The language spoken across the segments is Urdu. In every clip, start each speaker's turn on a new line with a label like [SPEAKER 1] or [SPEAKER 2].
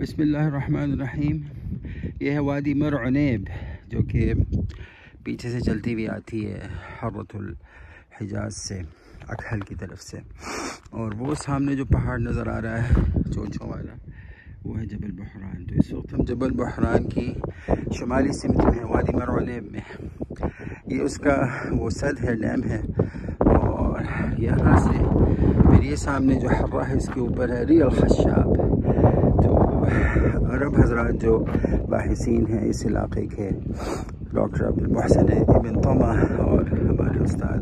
[SPEAKER 1] بسم اللہ الرحمن الرحیم۔ یہ ہے وادی مرعنیب، جو کہ پیچھے سے چلتی ہوئی آتی ہے حرت الحجاز سے، اکھل کی طرف سے۔ اور وہ سامنے جو پہاڑ نظر آ رہا ہے، چونچوں والا، وہ ہے جبل بحران۔ تو اس وقت ہم جبل بحران کی شمالی سمت میں وادی مرعنیب میں یہ اس کا وہ صد ہے، ڈیم ہے۔ اور یہاں سے پھر یہ سامنے جو حرہ ہے، اس کے اوپر ہے ریل خشاب۔ تو عرب حضرات جو باحثین ہیں اس علاقے کے ڈاکٹر عبد المحسن ابن طمع اور ہمارے استاد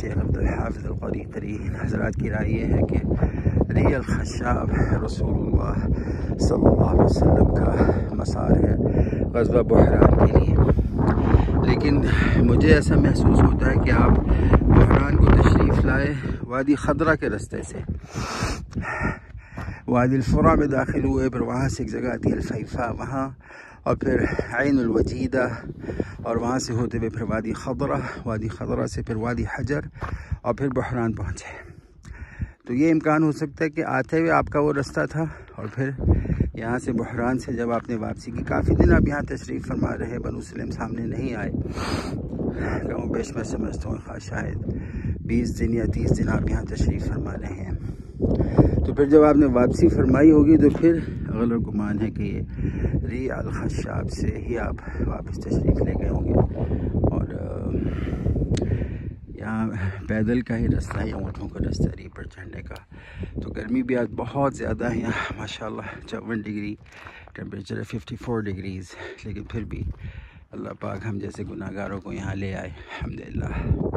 [SPEAKER 1] شیخ عبد الحافظ القری ترین حضرات کی رائے یہ ہے کہ ریل خشاب رسول اللہ صلی اللہ علیہ وسلم کا مسار ہے غزوہ بحران کے لیے۔ لیکن مجھے ایسا محسوس ہوتا ہے کہ آپ بحران کو تشریف لائے وادی خضرہ کے رستے سے۔ وادی الفرا میں داخل ہوئے، پھر وہاں سے ایک جگہ آتی ہے الفیفہ، وہاں، اور پھر عین الوجیدہ، اور وہاں سے ہوتے ہوئے پھر وادی خضرہ وادی خضرہ سے پھر وادی حجر، اور پھر بحران پہنچے۔ تو یہ امکان ہو سکتا ہے کہ آتے ہوئے آپ کا وہ رستہ تھا، اور پھر یہاں سے بحران سے جب آپ نے واپسی کی۔ کافی دن آپ یہاں تشریف فرما رہے، بنو سلم سامنے نہیں آئے۔ کہوں بیش میں سمجھتا ہوں خواہ شاید بیس دن یا تیس دن آپ یہاں تشریف فرما رہے ہیں۔ تو پھر جب آپ نے واپسی فرمائی ہوگی تو پھر اغل گمان ہے کہ یہ ری الخشاب سے ہی آپ واپس تشریف لے گئے ہوں گے۔ اور یہاں پیدل کا ہی رستہ ہے یا اونٹوں کا رستہ ری پر چڑھنے کا۔ تو گرمی بھی آج بہت زیادہ ہے یہاں ماشاء اللہ چون ڈگری، ٹیمپریچر ہے ففٹی فور ڈگریز۔ لیکن پھر بھی اللہ پاک ہم جیسے گناہ گاروں کو یہاں لے آئے، الحمدللہ۔